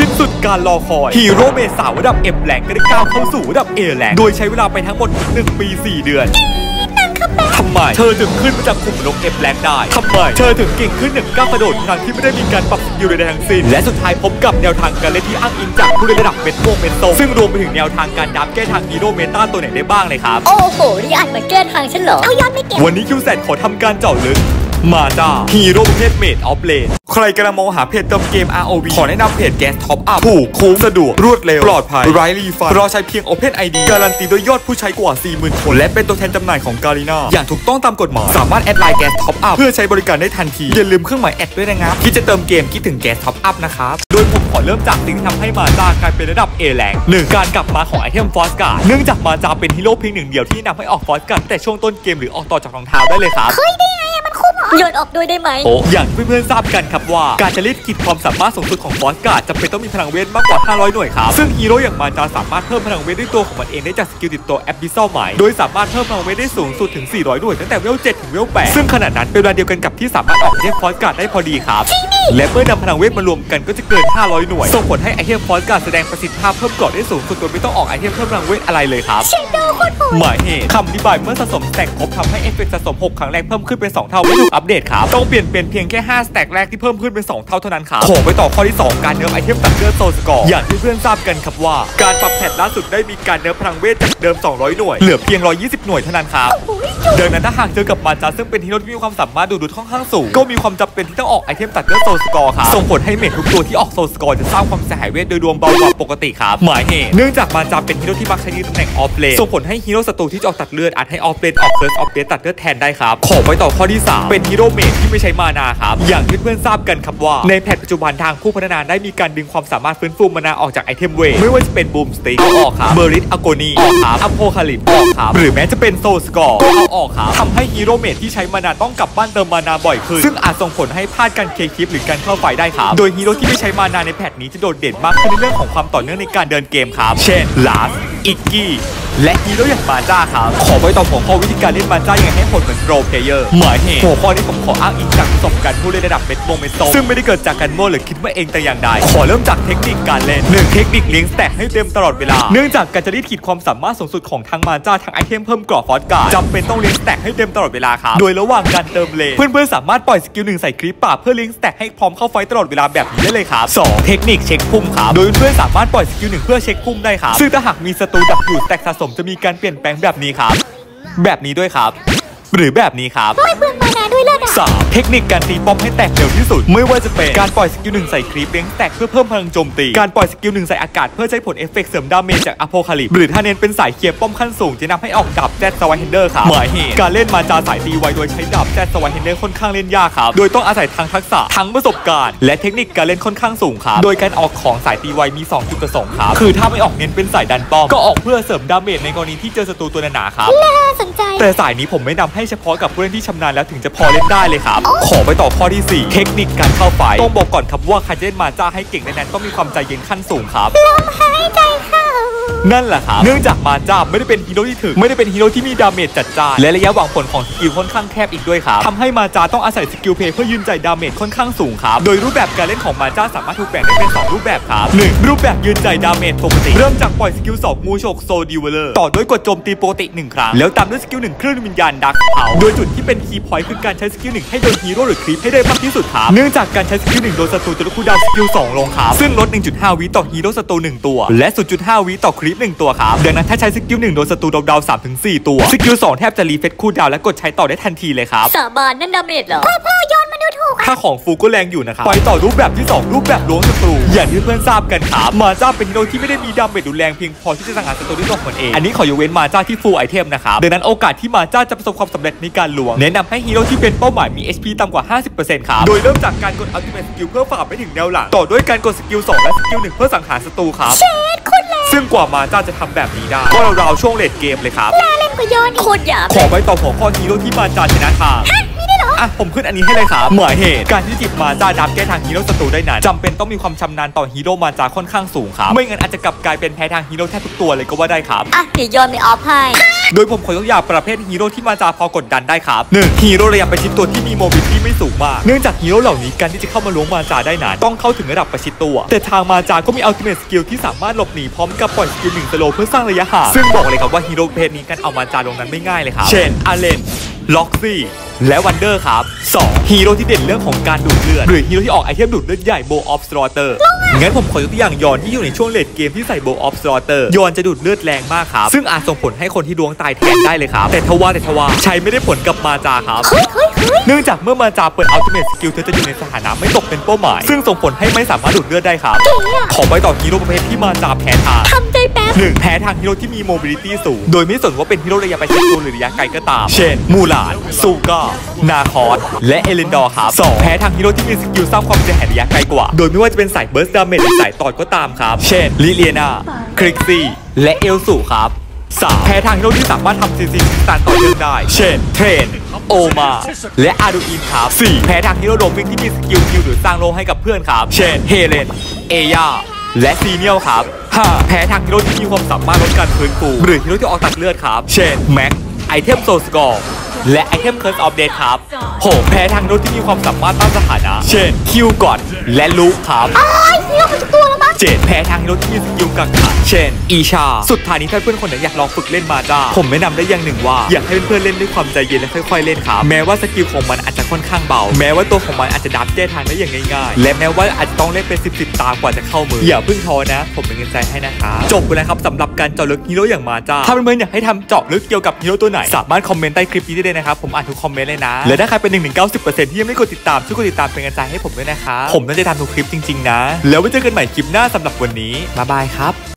สิ้นสุดการรอคอยฮีโร่เมสาวระดับเอ็มแรงก็ได้ก้าวเข้าสู่ระดับเอแรงโดยใช้เวลาไปทั้งหมด 1 ปี 4 เดือนทำไม เธอถึงขึ้นมาจากขุมนกเอฟแรงได้ทำไม เธอถึงเก่งขึ้นหนึ่งก้าวกระโดดทั้งที่ไม่ได้มีการปรับสกิลใดๆทั้งสิ้น และสุดท้ายพบกับแนวทางการเล่นที่อ้างอิงจากผู้เล่นระดับเมตโมเมนโตซึ่งรวมไปถึงแนวทางการดับแก้ทางฮีโร่เมตาตัวไหนได้บ้างเลยครับ โอ้โหนี่อ่านเหมือนแก้ทางฉันเหรอ เอายอดไม่เก็บวันนี้คิวแซดขอทำการเจาะลึก มาจ้าฮีโร่ประเภทเมดออฟเลนใครกำลังมองหาเพจเติมเกม ROV ขอแนะนำเพจแกสท็อปอัพถูกคุ้มสะดวก รวดเร็ว ปลอดภัยไร้รีฟันรอใช้เพียง Open ID การันตีด้วยยอดผู้ใช้กว่า 40,000 คน และเป็นตัวแทนจำหน่ายของการีนาอย่างถูกต้องตามกฎหมาย สามารถ add ไลน์แกสท็อปอัพเพื่อใช้บริการได้ทันที อย่าลืมเครื่องหมายแอดด้วยนะครับคิดจะเติมเกมคิดถึงแกสท็อปอัพนะครับโดยผมขอเริ่มจากสิ่งที่ทำให้มาจากลายเป็นระดับ A แรงหนึ่งการกลับมาของไอเทมฟอสการ์ดเนื่องจากมาจาเป็นฮีโร่เพียงหนึ่งเดียวที่แนะนำให้ออกฟอสการ์ดตั้งแต่ช่วงต้นเกมหรือออกต่อจากรองเท้าได้เลยครับเฮ้ยได้ไง โยนออกด้วยได้ไหมโอ้อย่างที่เพื่อนๆทราบกันครับว่า การจะรีดขีดความสามารถสูงสุดของฟอสการ์ดจำเป็นต้องมีพลังเวทมากกว่า 500 หน่วยครับ ซึ่งฮีโร่อย่างมาจาสามารถเพิ่มพลังเวทด้วยตัวของมันเองได้จากสกิลติดตัว Abyssal Might โดยสามารถเพิ่มพลังเวทได้สูงสุดถึง 400 หน่วยตั้งแต่ level 7ถึง level 8ซึ่งขณะนั้นเป็นเวลาเดียวกันกับที่สามารถออกไอเทมฟอสการ์ดได้พอดีครับ และเมื่อนำพลังเวทมารวมกันก็จะเกิน 500 หน่วย ส่งผลให้ไอเทมฟอสการ์ดแสดงประสิทธิภาพเพิ่มเกราะได้สูงสุดโดยไม่ต้องออกไอเทมเพิ่มพลังเวทอะไรเลยครับเชนโดโคตรโหดหมายเหตุคำอธิบายเมื่อสะสม stack ครบทำให้เอฟเฟกต์สะสม 6 ครั้งแรกเพิ่มขึ้นเป็น 2 เท่าไม่ถูกอัปเดตครับต้องเปลี่ยนเป็นเพียงแค่ 5 stack แรกที่เพิ่มขึ้นเป็น 2 เท่าเท่านั้นครับขอไปต่อข้อที่ 2 การ nerf ไอเทมตัดเลือดโซสกอร์อย่างที่เพื่อนทราบกันครับว่า การปรับ patch ล่าสุดได้มีการ nerf พลังเวทจากเดิม 200 หน่วยเหลือเพียง 120 หน่วยเท่านั้นครับโอ้ยจุดดังนั้นถ้าหากเจอกับมาจาซึ่งเป็นฮีโร่ที่มีความสามารถดูดดูดค่อนข้างสูงก็มีความจำเป็นที่ต้องออกไอเทมตัดเลือดโซลสกอร์ครับส่งผลให้ mage ทุกตัวที่ออกโซลสกอร์จะสร้างความเสียหายเวทโดยรวมเบากว่าปกติครับหมายเหตุเนื่องจากมาจาเป็นฮีโร่ที่มักใช้ในตำแหน่ง offlane ส่งผลให้ฮีโร่ศัตรูที่จะออกตัดเลือดอาจให้ offlane ออกเฟิร์สออฟเดตัดเลือดแทนได้ครับขอไปต่อข้อที่ 3 เป็นฮีโร่ mage ที่ไม่ใช้ mana ครับอย่างที่เพื่อนทราบกันครับว่าใน patch ปัจจุบันทางผู้พัฒนาได้มีการดึงความสามารถฟื้นฟู mana ออกจากไอเทมเวทไม่ว่าจะเป็น Boomstick เอาออกครับ Berith's Agony ออกครับ Apocalypse ออกครับหรือแม้จะเป็นโซสกอร์ก็เอาออกครับทำให้ฮีโร่ mage ที่ใช้ mana ต้องกลับบ้านเติม mana บ่อยขึ้นซึ่งอาจส่งผลให้พลาดการ clear creep หรือการเข้า fight ได้ครับ โดยฮีโร่ที่ไม่ใช้ mana ใน patch นี้จะโดดเด่นมากขึ้นในเรื่องของความต่อเนื่องในการเดินเกมครับ เช่นลาสอิกกี้ และฮีโร่อย่างมาจ้าครับ ขอไปต่อหัวข้อวิธีการเล่นมาจ้ายังไงให้ผลเหมือน pro player หมายเหตุหัวข้อนี้ผมขออ้างอิงจากประสบการณ์ผู้เล่นระดับเม็ดโมเมนโตซึ่งไม่ได้เกิดจากการโม้หรือคิดมาเองแต่อย่างใดขอเริ่มจากเทคนิคการเล่นหนึ่งเทคนิคเลี้ยง stack ให้เต็มตลอดเวลา เนื่องจากการจะรีดขีดความสามารถสูงสุดของทางมาจ้าทางไอเทมเพิ่มเกราะฟอสการ์จำเป็นต้องเลี้ยง stack ให้เต็มตลอดเวลาครับโดยระหว่างการเดินเพื่อนๆสามารถปล่อยสกิลหนึ่งใส่ creep ป่าเพื่อเลี้ยง stack ให้พร้อมเข้า fight ตลอดเวลาแบบนี้ได้เลยครับสองเทคนิคเช็คพุ่มครับโดยเพื่อนๆสามารถปล่อยสกิลหนึ่งเพื่อเช็คพุ่มได้ครับซึ่งถ้าหากมีศัตรูดักอยู่ stack สะสมจะมีการเปลี่ยนแปลงแบบนี้ครับ แบบนี้ด้วยครับ หรือแบบนี้ครับไม่เปลือง mana ด้วย เลือดอะสามเทคนิคการตีป้อมให้แตกเร็วที่สุด ไม่ว่าจะเป็นการปล่อยสกิลหนึ่งใส่ creep เลี้ยง stack เพื่อเพิ่มพลังโจมตี การปล่อยสกิลหนึ่งใส่อากาศเพื่อใช้ผลเอฟเฟกต์เสริม damage จาก Apocalypse หรือถ้าเน้นเป็นสาย clear ป้อมขั้นสูงจะแนะนำให้ออกดาบ Zweihander ครับหมายเหตุการเล่นมาจาสายตีไวโดยใช้ดาบ Zweihander ค่อนข้างเล่นยากครับโดยต้องอาศัยทั้งทักษะทั้งประสบการณ์ และเทคนิคการเล่นค่อนข้างสูงครับโดยการออกของสายตีไวมี 2 จุดประสงค์ครับคือถ้าไม่ออกเน้นเป็นสายดันป้อมก็ออกเพื่อเสริม damage ในกรณีที่เจอศัตรูตัวหนาๆครับน่าสนใจแต่สายนี้ผมแนะนำให้เฉพาะกับผู้เล่นที่ชำนาญแล้วถึงจะพอเล่นได้เลยครับ ขอไปต่อข้อที่ 4 เทคนิคการเข้า fight ต้องบอกก่อนครับว่าใครจะเล่นมาจ้าให้เก่งในนั้นต้องมีความใจเย็นขั้นสูงครับลมหา นั่นแหละครับเนื่องจากมาจ้าไม่ได้เป็นฮีโร่ที่ถึกไม่ได้เป็นฮีโร่ที่มีดาเมจจัดจ้านและระยะหว่างผลของสกิลค่อนข้างแคบอีกด้วยครับทำให้มาจ้าต้องอาศัย skill play เพื่อยืนจ่าย damage ค่อนข้างสูงครับโดยรูปแบบการเล่นของมาจ้าสามารถถูกแบ่งได้เป็น2รูปแบบครับ 1. รูปแบบยืนจ่าย damage ปกติเริ่มจากปล่อยสกิล2งูฉกโซดิวเลอร์ต่อด้วยกดโจมตีปกติ1ครั้งแล้วตามด้วยสกิล1คลื่นวิญญาณดักเผาโดยจุดที่เป็น key point คือการใช้สกิล1ให้โดนฮีโร่หรือ creep ให้ได้มากที่สุดครับเนื่องจากการใช้สกิล1โดนศัตรูจะลด cooldown สกิล2ลงครับซึ่งลด 1.5วิต่อฮีโร่ศัตรู1ตัว และ 0.5วิต่อ creep 1ตัวครับดังนั้นถ้าใช้สกิล1โดนศัตรูดาวดาว3ถึง4ตัวสกิล2แทบจะ refresh cooldown และกดใช้ต่อได้ทันทีเลยครับสาบานนั่น damage เหรอพ่อพ่อโยนมาดู ถูกอะถ้าของ full ก็แรงอยู่นะครับไปต่อรูปแบบที่ 2 รูปแบบล้วงศัตรูอย่างที่เพื่อนทราบกันครับมาจ้าเป็นฮีโร่ที่ไม่ได้มี damage รุนแรงเพียงพอที่จะสังหารศัตรูด้วยตัวของมันเองอันนี้ขอยกเว้นมาจ้าที่ full item นะครับดังนั้นโอกาสที่มาจ้าจะประสบความสำเร็จในการล้วงแนะนำให้ฮีโร่ที่เป็นเป้าหมายมี HP ต่ำกว่า 50%ครับโดยเริ่มจากการกด ultimate skill เพื่อฝ่าไปถึงแนวหลังต่อด้วยการกดสกิล2และสกิล1เพื่อสังหารศัตรูครับเชดคุณแรงซึ่งกว่ามาจ้าจะทำแบบนี้ได้ก็ราวๆช่วง late game เลยครับน่าเล่นกว่าโยนอีกโคตรหยาบขอไปต่อหัวข้อฮีโร่ที่มาจาชนะทาง อะผมขึ้นอันนี้ให้เลยครับหมายเหตุ การที่หยิบมาจาดับแก้ทางฮีโร่ศัตรูได้นั้นจำเป็นต้องมีความชำนาญต่อฮีโร่มาจาค่อนข้างสูงครับไม่งั้นอาจจะกลับกลายเป็นแพ้ทางฮีโร่แทบทุกตัวเลยก็ว่าได้ครับอะเดี๋ยวโยนไป off ให้โดยผมขอยกตัวอย่างประเภทฮีโร่ที่มาจาพอกดดันได้ครับหนึ่งฮีโร่ระยะประชิดตัวที่มี mobility ไม่สูงมากเนื่องจากฮีโร่เหล่านี้การที่จะเข้ามาล้วงมาจาได้นั้นต้องเข้าถึงระดับประชิดตัว แต่ทางมาจาก็มี ultimate skill ที่สามารถหลบหนีพร้อมกับปล่อยสกิลหนึ่ง slow เพื่อสร้างระยะห่างซึ่งบอกเลยครับว่าฮีโร่ประเภทนี้การเอามาจาลงนั้นไม่ง่ายเลยครับเช่นอาเลนล็อกซี่ และวันเดอร์ครับ 2. ฮีโร่ที่เด่นเรื่องของการดูดเลือด หรือฮีโร่ที่ออกไอเทมดูดเลือดใหญ่โบออฟส a อเตอร์งั้นผมขอยกตัวอย่างยอนที่อยู่ในช่วงเลดเกมที่ใส่โบออฟส a อเตอร์ยอนจะดูดเลือดแรงมากครับ ซึ่งอาจส่งผลให้คนที่ดวลตายแทนได้เลยครับ แต่ทว่าแต่ทว่าใช้ไม่ได้ผลกับมาจาครับ เฮ้ยเฮ้ยเฮ้ยเนื่องจากเมื่อมาจาเปิด ultimate skill เธอจะอยู่ในสถานะไม่ตกเป็นเป้าหมาย ซึ่งส่งผลให้ไม่สามารถดูดเลือดได้ครับเก๋อะขอไปต่อฮีโร่ประเภทที่มาจาแพ้ทางทำใจแป๊บหนึ่งแพ้ทางฮีโร่ที่มี mobility สูง โดยไม่สนว่าเป็นฮีโร่ระยะประชิดตัวหรือระยะไกลก็ตาม เช่น มูลาน ซูก้านาคอสและเอเลนดอร์ครับสองแพ้ทางฮีโร่ที่มีสกิลสร้างความเสียหายระยะไกลกว่า โดยไม่ว่าจะเป็นสาย burst damage หรือสายตอดก็ตามครับ เช่นลิเลียนาคริกซี่และเอลสูครับ 3. แพ้ทางฮีโร่ที่สามารถทำ CC stun ต่อเนื่องได้ เช่น เทรน โอมา และอาดูอินครับ 4. แพ้ทางฮีโร่โดมิงที่มีสกิล heal หรือสร้างโล่ให้กับเพื่อนครับ เช่น เฮเลน เอยาและซีเนียลครับ 5. แพ้ทางฮีโร่ที่มีความสามารถลดการฟื้นฟูหรือฮีโร่ที่ออกตัดเลือดครับ เช่น แม็ก ไอเทม Soul Scroll และไอเทม Curse of Death ครับ 6. แพ้ทางฮีโร่ที่มีความสามารถต้านสถานะ เช่น Kil'Groth และลูกครับอ้ายฮีโร่มันจะตัวแล้วมั้งเจ็ดแพ้ทางฮีโร่ที่มีสกิลกักขังเช่น อีชา สุดท้ายนี้ถ้าเพื่อนคนไหนอยากลองฝึกเล่นมาจ้า ผมแนะนำได้อย่างหนึ่งว่า อยากให้เพื่อนๆเล่นด้วยความใจเย็นและค่อยๆเล่นครับแม้ว่าสกิลของมันอาจจะค่อนข้างเบา แม้ว่าตัวของมันอาจจะดับแก้ทางได้อย่างง่ายๆ และแม้ว่าอาจจะต้องเล่นเป็น10ๆตากว่าจะเข้ามือ อย่าเพิ่งท้อนะ ผมเป็นกำลังใจให้นะครับจบไปแล้วครับสำหรับการเจาะลึกฮีโร่อย่างมาจ้าถ้าเพื่อนๆอยากให้ทำเจาะลึกเกี่ยวกับฮีโร่ตัวไหนสามารถคอมเมนต์ใต้คลิปนี้ได้เลยนะครับ ผมอ่านทุกคอมเมนต์เลยนะ และถ้าใครเป็นหนึ่งถึงเก้าสิบเปอร์เซ็นต์ที่ยังไม่กดติดตามช่วยกดติดตามเป็นกำลังใจให้ผมด้วยนะครับผมน่าจะทำทุกคลิปจริงๆนะ แล้วไว้เจอกันใหม่คลิปหน้าสำหรับวันนี้บ๊ายบายครับ